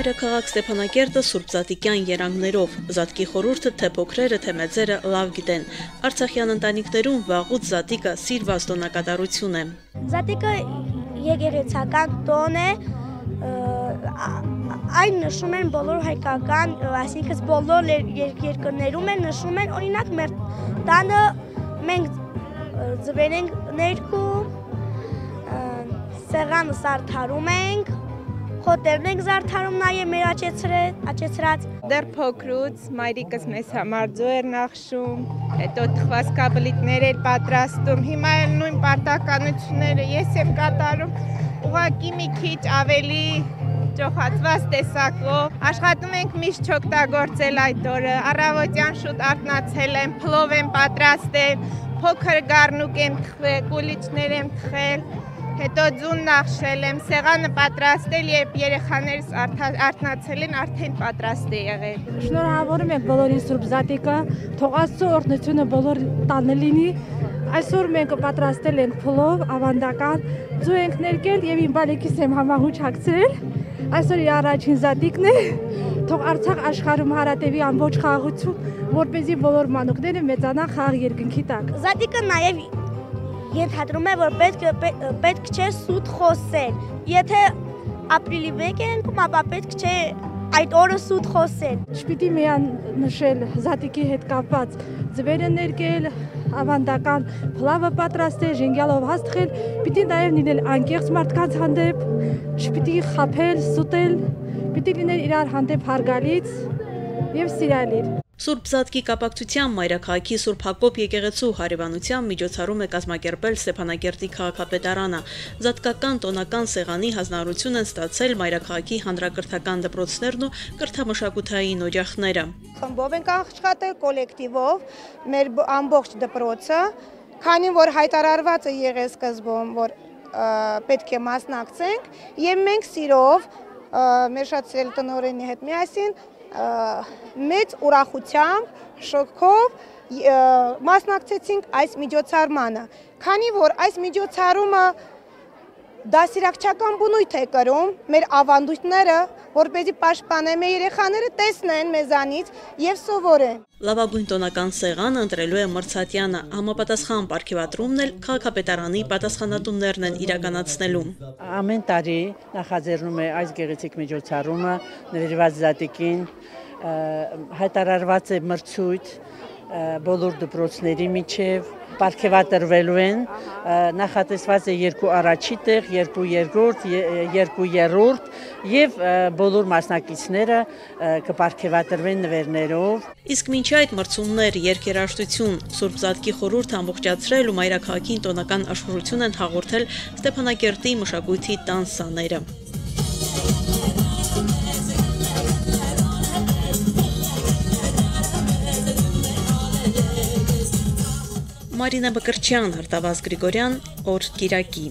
Մայրաքաղաք Ստեփանակերտը Սուրբ Զատիկյան երանգներով Զատկի խորհուրդը թե փոքրերը թե մեծերը լավ գիտեն։ Արցախյան ընտանիքներում վաղուց Զատիկը սիրված տոնակատարություն է։ Զատիկը եկեղեցական տոն է, այն նշում են բոլոր հայկական, այսինքն բոլոր երկրներում են նշում են, օրինակ մեր տանը մենք ձվեր ենք ներքու, սեղանը սարդարում ենք, խոտերն ենք զարդարում նաև մեր աճեցրած։ Դեռ փոքրուց մայրիկս մեզ համար ձու էր նախշում, հետո թխվածքաբլիթներ էր պատրաստում, հիմա էլ նույն պարտականությունները ես եմ կատարում, ուղղակի մի քիչ ավելի ճոխացված տեսակով։ Աշխատում ենք միշտ չօգտագործել այդ օրը։ Առավոտյան շուտ արթնացել եմ, փլով եմ պատրաստել, փոքր գառնուկ եմ թխվել, կուլիչներ եմ թխել հետո ձուն նախշել եմ, սեղանը պատրաստել, երբ երեխաներս արթնացել են, արդեն պատրաստ է եղել։ Շնորհավորում ենք բոլորին Սուրբ Զատիկը, թող Աստծո օրհնությունը բոլոր տանը լինի։ Այսօր մենք պատրաստել ենք փլով ավանդական, ձու ենք ներկել եւ իմ բալիկիս եմ համահուճակցել։ Այսօր իր առաջին Զատիկն է։ Թող Արցախ աշխարհում հարատևի ամբողջ խաղաղություն, որպեսզի բոլոր մանուկները մեծանան խաղ երկնքի տակ։ Զատիկը նաեւ ենթադրում է, որ պետք պետք չէ սուտ խոսել։ Եթե ապրիլի 1 են, ապա պետք չէ այդ օրը սուտ խոսել։ Շպիտի միան նշել զատիկի հետ կապված ձվերը ներկել, ավանդական փլավը պատրաստել, ժենգյալով հաստղել, պիտի նաև լինել անկեղծ մարդկանց հանդեպ, շպիտի խափել, սուտել, պիտի լինել իրար հանդեպ հարգալից եւ սիրալիր։ Սուրբ Զատկի կապակցությամբ Մայրաքաղաքի Սուրբ Հակոբ եկեղեցու հարևանությամբ միջոցառում է կազմակերպել Ստեփանակերտի քաղաքապետարանը։ Զատկական տոնական սեղանի հանրություն են ստացել Մայրաքաղաքի հանրակրթական դպրոցներն ու կրթամշակութային օջախները։ Խմբով ենք աշխատել կոլեկտիվով, մեր ամբողջ դպրոցը, քանի որ հայտարարված է եղել սկզբում, որ պետք է մասնակցենք, եւ մենք սիրով մեր շատ սիրելի տնօրենի հետ միասին մեծ ուրախությամբ, շոկով մասնակցեցինք այս միջոցառմանը, քանի որ այս միջոցառումը դասիրակչական բնույթ է կրում մեր ավանդույթները, որպեսզի պաշտպանեն մեր երեխաները տեսնեն մեզանից եւ սովորեն։ Լավագույն տոնական սեղանը ընտրելու է Մրցատյանը, համապատասխան ապարքեվատրումն էլ քաղաքապետարանի պատասխանատուններն են իրականացնելու։ Ամեն տարի նախաձեռնում է այս գեղեցիկ միջոցառումը նվիրված Զատիկին, հայտարարված է մրցույթ բոլոր դպրոցների միջև պարգևատրվելու են նախատեսված է երկու առաջի տեղ, երկու երկրորդ, երկու երրորդ եւ բոլոր մասնակիցները կպարգևատրվեն նվերներով։ Իսկ մինչ այդ մրցումներ, երկերաշտություն, Սուրբ Զատկի խորհուրդ ամբողջացրել ու մայրաքաղաքին տոնական աշխորհություն են հաղորդել Ստեփանակերտի մշակույթի տան սաները։ Մարինա Բկրչյան, Արտավազ Գրիգորյան, օր Կիրակի։